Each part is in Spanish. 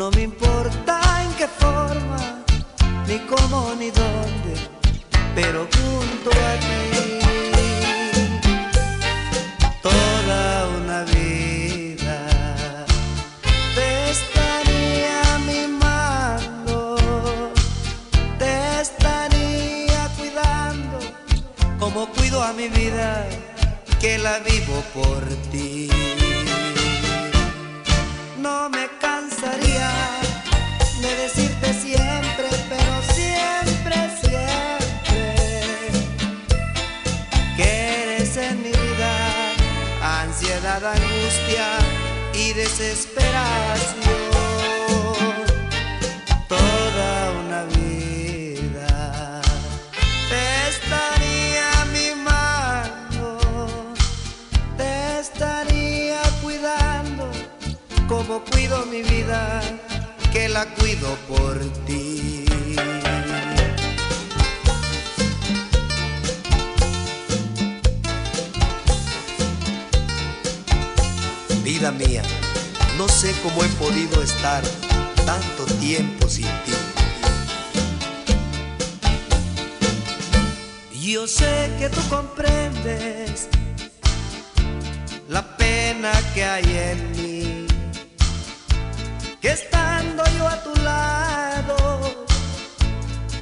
No me importa en qué forma, ni cómo, ni dónde, pero junto a ti. Toda una vida te estaría mimando, te estaría cuidando, como cuido a mi vida, que la vivo por ti. Ansiedad, angustia y desesperación. Toda una vida te estaría mimando, te estaría cuidando como cuido mi vida, que la cuido por ti. Mía, no sé cómo he podido estar tanto tiempo sin ti. Yo sé que tú comprendes la pena que hay en mí, que estando yo a tu lado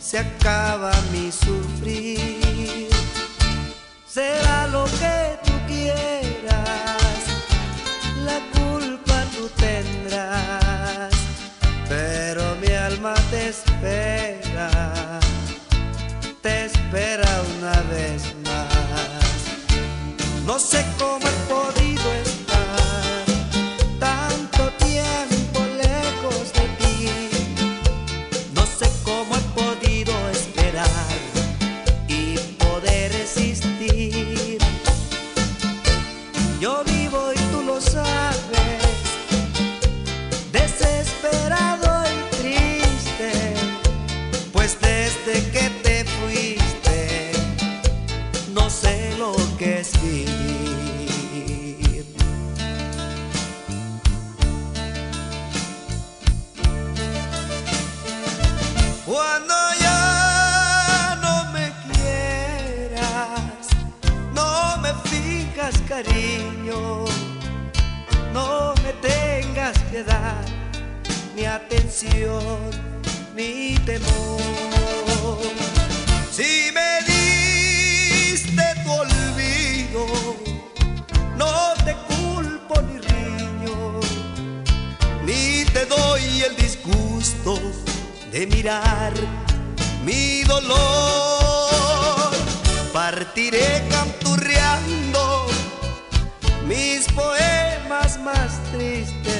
se acaba mi sufrir. Será lo que tú quieras, tendrás, pero mi alma te espera te espera una vez más. No sé cómo no sé lo que es vivir. Cuando ya no me quieras, no me fijas cariño, no me tengas piedad, ni atención, ni temor. Doy el disgusto de mirar mi dolor. Partiré canturreando mis poemas más tristes.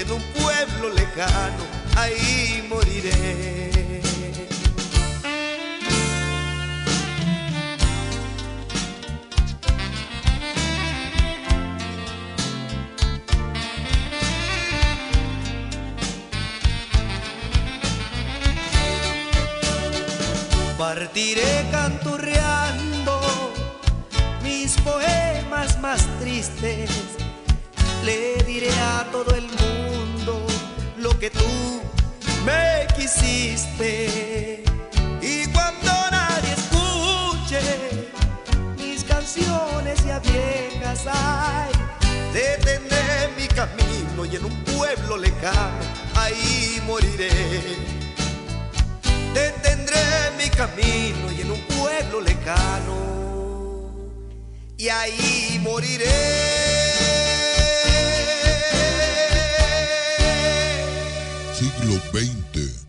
En un pueblo lejano ahí moriré. Partiré canturreando mis poemas más tristes. Y cuando nadie escuche mis canciones ya viejas, ay, detendré mi camino y en un pueblo lejano ahí moriré detendré mi camino y en un pueblo lejano y ahí moriré. Siglo XX.